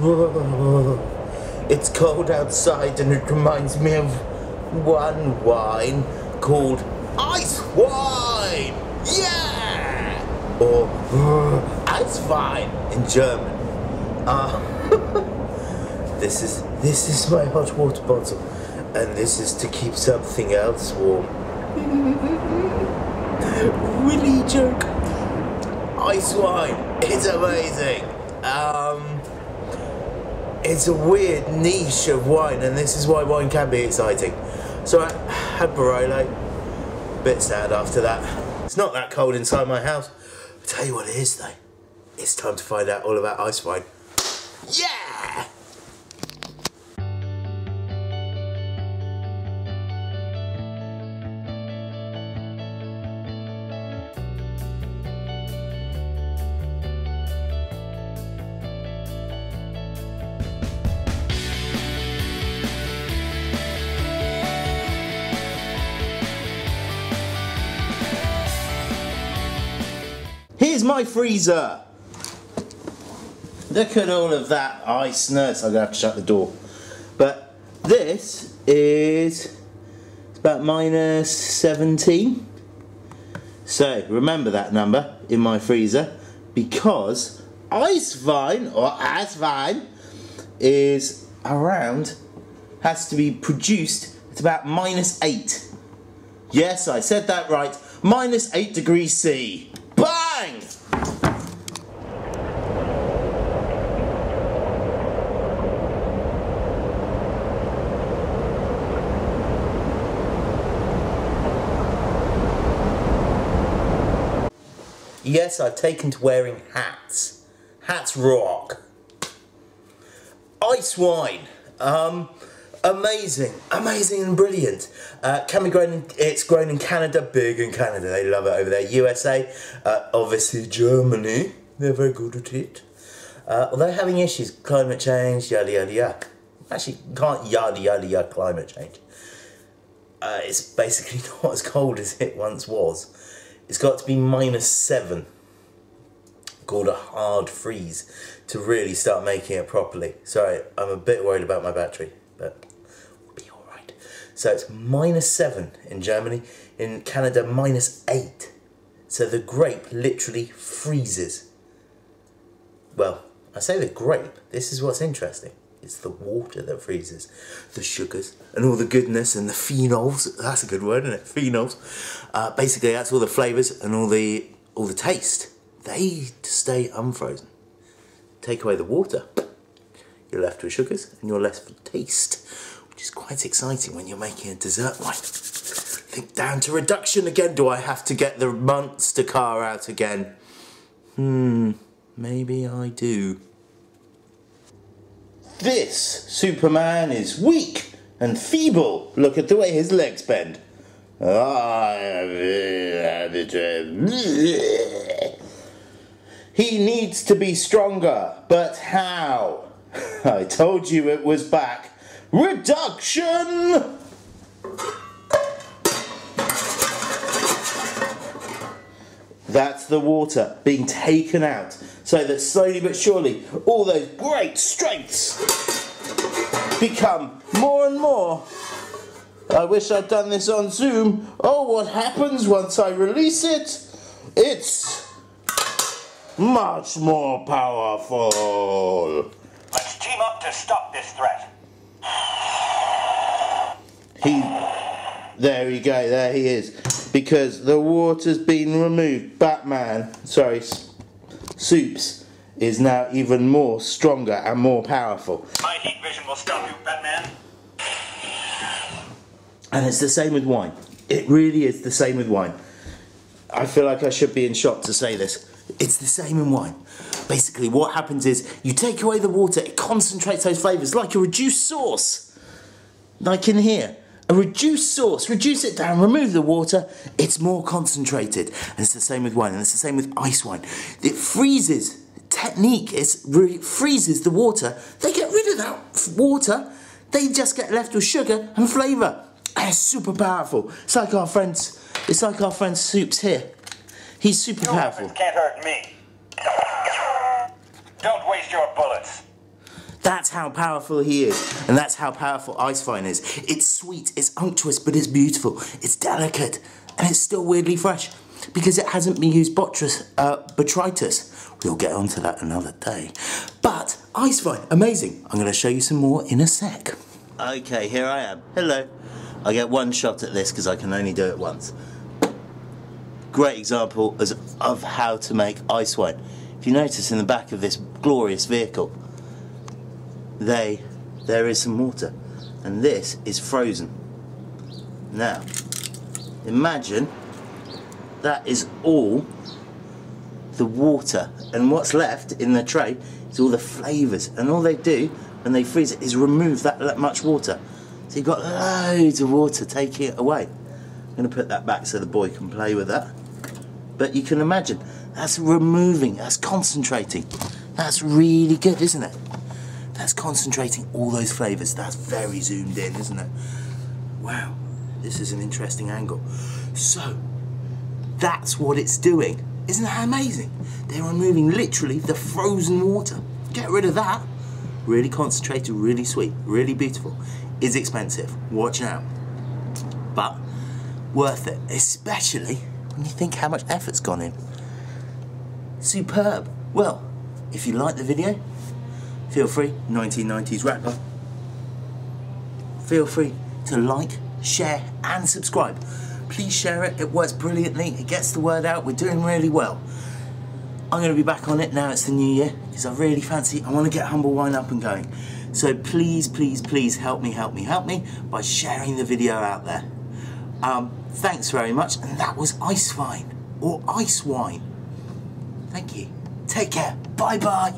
It's cold outside and it reminds me of one wine called ice wine. Yeah! Or Eiswein in German. Uh, this is this is my hot water bottle, and this is to keep something else warm. Willy joke. Ice wine. It's amazing. Um, it's a weird niche of wine, and this is why wine can be exciting. So I had Barolo. Bit sad after that. It's not that cold inside my house. I tell you what it is though. It's time to find out all about ice wine. Yeah! Here's my freezer. Look at all of that ice. No, so I'm gonna have to shut the door. But this is about minus 17. So remember that number in my freezer because ice vine or Eiswein is around has to be produced at about minus 8. Yes, I said that right. Minus 8 degrees C. Yes, I've taken to wearing hats. Hats rock. Ice wine. Um, amazing, amazing and brilliant. Uh, can be grown. In, it's grown in Canada, big in Canada. They love it over there. USA, uh, obviously Germany. They're very good at it. Uh, although having issues, climate change, yada yada yada. Actually, can't yada yada yada climate change. Uh, it's basically not as cold as it once was. It's got to be minus seven, called a hard freeze, to really start making it properly. Sorry, I'm a bit worried about my battery, but we'll be alright. So it's minus seven in Germany, in Canada, minus eight. So the grape literally freezes. Well, I say the grape, this is what's interesting. It's the water that freezes. The sugars and all the goodness and the phenols. That's a good word, isn't it? Phenols. Uh, basically, that's all the flavours and all the all the taste. They stay unfrozen. Take away the water, you're left with sugars and you're left with taste, which is quite exciting when you're making a dessert wine. Think down to reduction again. Do I have to get the monster car out again? Hmm, maybe I do. This Superman is weak and feeble. Look at the way his legs bend. He needs to be stronger, but how? I told you it was back. Reduction! That's the water being taken out so that slowly but surely all those great strengths become more and more. I wish I'd done this on Zoom. Oh, what happens once I release it? It's much more powerful. Let's team up to stop this threat. He, there you go, there he is. Because the water's been removed. Batman, sorry, Soups is now even more stronger and more powerful. My heat vision will stop you, Batman. And it's the same with wine. It really is the same with wine. I feel like I should be in shock to say this. It's the same in wine. Basically, what happens is you take away the water, it concentrates those flavours like a reduced sauce. Like in here. A reduced sauce, reduce it down, remove the water, it's more concentrated. And it's the same with wine, and it's the same with ice wine. It freezes. Technique is re- freezes the water. They get rid of that f- water. They just get left with sugar and flavour. And it's super powerful. It's like our friends. It's like our friend Soups here. He's super Your powerful. can't hurt me. Don't waste your bullets. That's how powerful he is, and that's how powerful Eiswein is. It's sweet, it's unctuous, but it's beautiful, it's delicate, and it's still weirdly fresh because it hasn't been used botrytis, uh, botrytis. We'll get onto that another day. But Eiswein, amazing. I'm going to show you some more in a sec. Okay, here I am. Hello. I get one shot at this because I can only do it once. Great example as, of how to make ice wine. If you notice in the back of this glorious vehicle, they there is some water, and this is frozen. Now, imagine that is all the water, and what's left in the tray is all the flavours, and all they do when they freeze it is remove that much water. So you've got loads of water taking it away. I'm going to put that back so the boy can play with that. But you can imagine, that's removing, that's concentrating. That's really good, isn't it? That's concentrating all those flavours. That's very zoomed in, isn't it? Wow, this is an interesting angle. So, that's what it's doing. Isn't that amazing? They're removing literally the frozen water. Get rid of that. Really concentrated, really sweet, really beautiful. Is expensive, watch out. But worth it, especially when you think how much effort's gone in. Superb. Well, if you like the video, feel free, 1990s rapper, feel free to like, share and subscribe. Please share it, it works brilliantly, it gets the word out, we're doing really well. I'm going to be back on it now it's the new year because I really fancy, I want to get Humble Wine up and going. So please, please, please help me, help me, help me by sharing the video out there. Um, thanks very much, and that was Ice Wine, or Eiswein. Thank you. Take care. Bye bye.